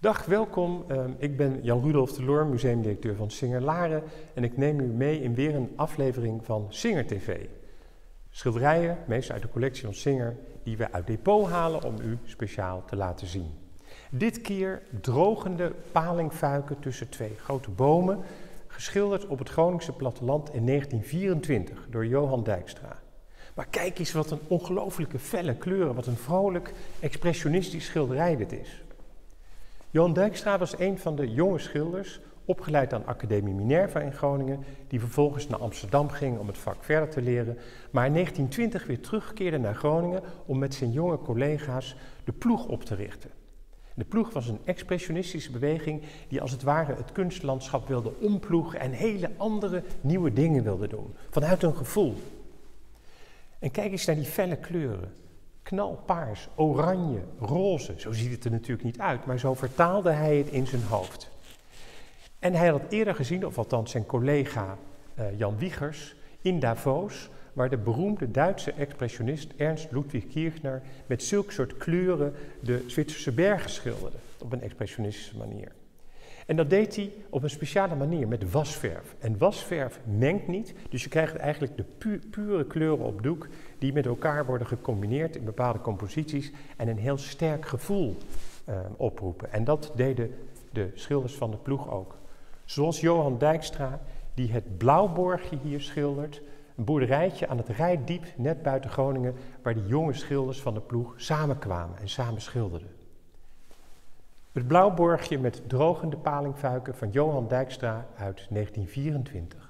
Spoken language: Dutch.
Dag, welkom. Ehm, ik ben Jan-Rudolf de Loor, museumdirecteur van Singer Laren en ik neem u mee in weer een aflevering van Singer TV. Schilderijen, meestal uit de collectie van Singer, die we uit depot halen om u speciaal te laten zien. Dit keer drogende palingfuiken tussen twee grote bomen, geschilderd op het Groningse platteland in 1924 door Johan Dijkstra. Maar kijk eens wat een ongelooflijke felle kleuren, wat een vrolijk expressionistisch schilderij dit is. Johan Dijkstra was een van de jonge schilders, opgeleid aan Academie Minerva in Groningen, die vervolgens naar Amsterdam ging om het vak verder te leren, maar in 1920 weer terugkeerde naar Groningen om met zijn jonge collega's de ploeg op te richten. De ploeg was een expressionistische beweging die als het ware het kunstlandschap wilde omploegen en hele andere nieuwe dingen wilde doen, vanuit een gevoel. En kijk eens naar die felle kleuren knalpaars, oranje, roze. Zo ziet het er natuurlijk niet uit, maar zo vertaalde hij het in zijn hoofd. En hij had eerder gezien, of althans zijn collega uh, Jan Wiegers, in Davos, waar de beroemde Duitse expressionist Ernst Ludwig Kirchner met zulke soort kleuren de Zwitserse bergen schilderde, op een expressionistische manier. En dat deed hij op een speciale manier met wasverf. En wasverf mengt niet, dus je krijgt eigenlijk de pure kleuren op doek die met elkaar worden gecombineerd in bepaalde composities en een heel sterk gevoel uh, oproepen. En dat deden de schilders van de ploeg ook. Zoals Johan Dijkstra, die het Blauwborgje hier schildert, een boerderijtje aan het Rijdiep, net buiten Groningen, waar de jonge schilders van de ploeg samenkwamen en samen schilderden. Het Blauwborgje met drogende palingfuiken van Johan Dijkstra uit 1924.